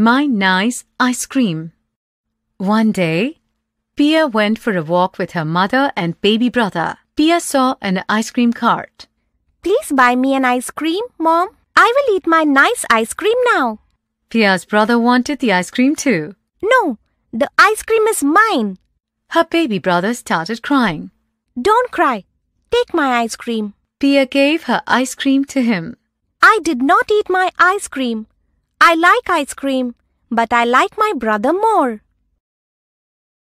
My nice ice cream. One day, Pia went for a walk with her mother and baby brother. Pia saw an ice cream cart. Please buy me an ice cream, Mom. I will eat my nice ice cream now. Pia's brother wanted the ice cream too. No, the ice cream is mine. Her baby brother started crying. Don't cry. Take my ice cream. Pia gave her ice cream to him. I did not eat my ice cream. I like ice cream, but I like my brother more.